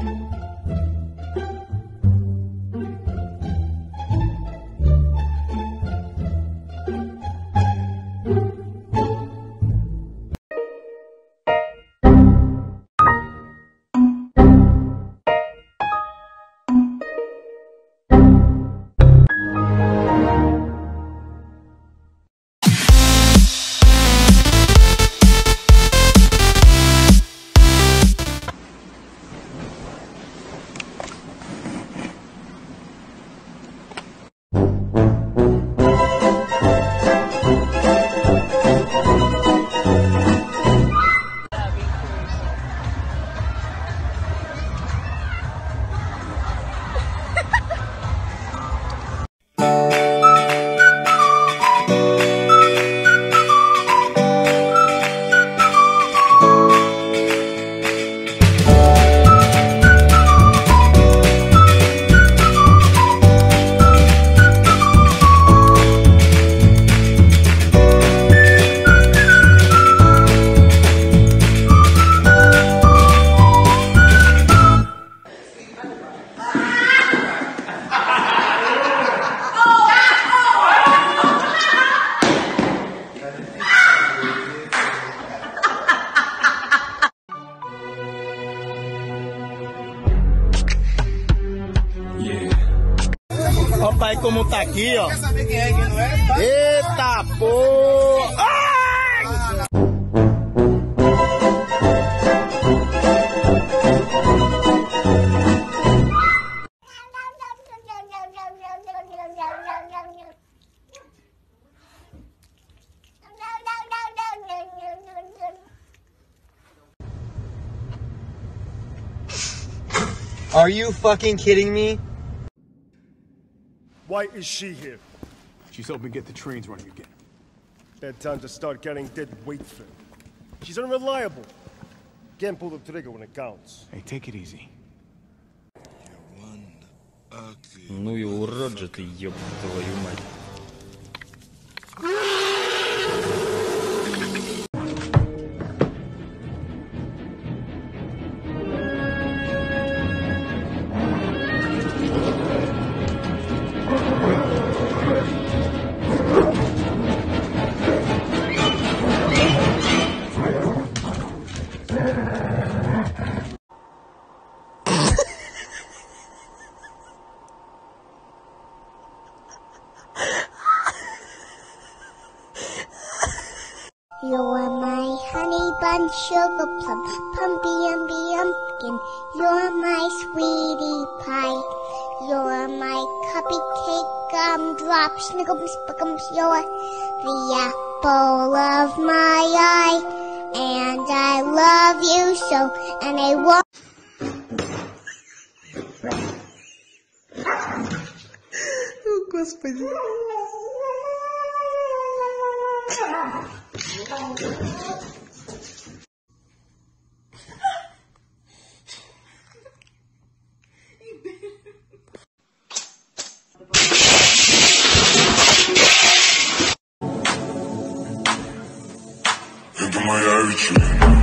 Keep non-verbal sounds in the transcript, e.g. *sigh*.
Ó, rapaz, como tá aqui, ó. Quer quem é não é? Eita porra! Ai! Are you fucking kidding me? Why is she here? She's hoping to get the trains running again. Bad time to start getting dead weight fed. She's unreliable. Can't pull the trigger when it counts. Hey, take it easy. Ну и урод же ты, ёб твою мать. You're my honey bun, sugar plum, pumpy umby umpkin. You're my sweetie pie. You're my cupcake gumdrop, snickums, spickums. You're the apple of my eye. And I love you so, and I want. Oh, *laughs* Это моя вечеринка.